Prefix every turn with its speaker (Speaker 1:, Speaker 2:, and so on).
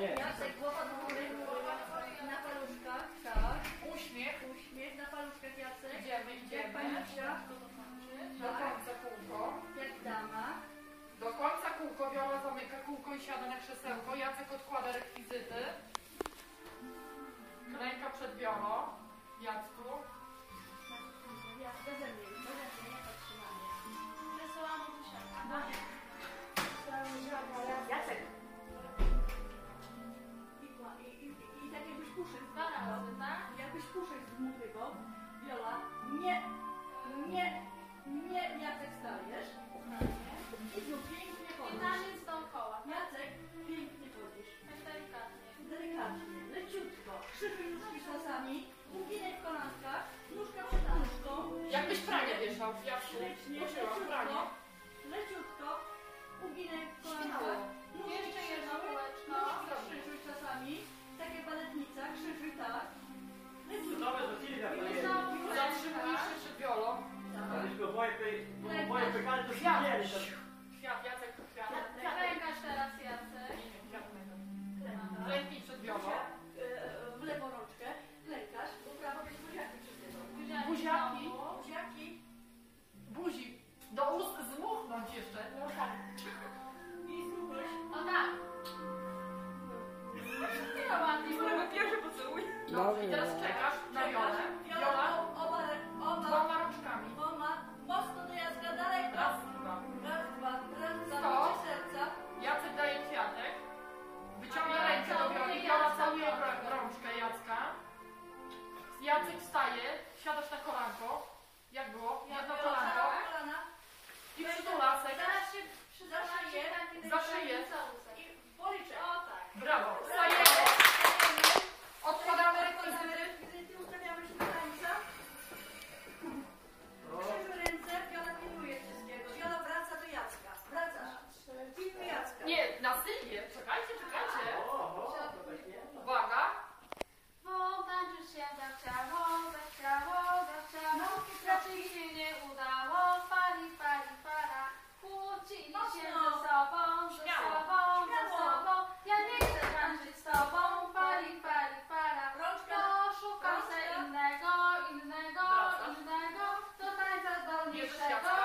Speaker 1: Nie.
Speaker 2: Jacek, głowa do góry, głowa na paluszkach, tak.
Speaker 3: Uśmiech.
Speaker 2: Uśmiech na paluszkach, Jacek.
Speaker 3: Idziemy,
Speaker 2: Jak
Speaker 3: idziemy.
Speaker 2: paniusia,
Speaker 3: Do końca kółko.
Speaker 2: jak dama.
Speaker 3: Do końca kółko. Wiola zamyka kółko i siada na krzesełko. Jacek odkłada rekwizyty. Ręka przed Wiolą. Jacku.
Speaker 2: Ja, beze zmutywał, Wiola, nie,
Speaker 4: Tak.
Speaker 1: Oboje pekali, to
Speaker 3: Kwiat.
Speaker 1: śmieli. to-
Speaker 3: Kwiat, Jacek, kwiat.
Speaker 4: Rękaż teraz Jacek.
Speaker 3: Nie, nie, kwiat najpierw.
Speaker 2: Klęka.
Speaker 3: Ręki przed
Speaker 2: e, w lewą rączkę, klękasz, bo prawo będzie buziaki przed niego.
Speaker 4: Buziaki
Speaker 3: Buzi. Do ust zmuchnąć jeszcze.
Speaker 2: i zmuchłeś.
Speaker 4: O tak. Nie ładnie.
Speaker 2: pierwszy pocałuj.
Speaker 3: Dobrze, i teraz czekasz na Wiolę. Wiola
Speaker 2: Oba, oba,
Speaker 3: dwoma rączkami.
Speaker 2: Mocno do jazga, dalej.
Speaker 3: Raz, dwa.
Speaker 2: Raz, dwa, raz, dwa,
Speaker 3: Sto.
Speaker 2: bicie serca.
Speaker 3: Jacek daje kwiatek. Wyciąga
Speaker 4: A
Speaker 3: rękę do
Speaker 4: całuje
Speaker 3: Wioli. Wiola
Speaker 4: Jacka.
Speaker 3: całuje rą- rączkę Jacka. Jacek wstaje, siadasz na kolanko. Shut
Speaker 1: up.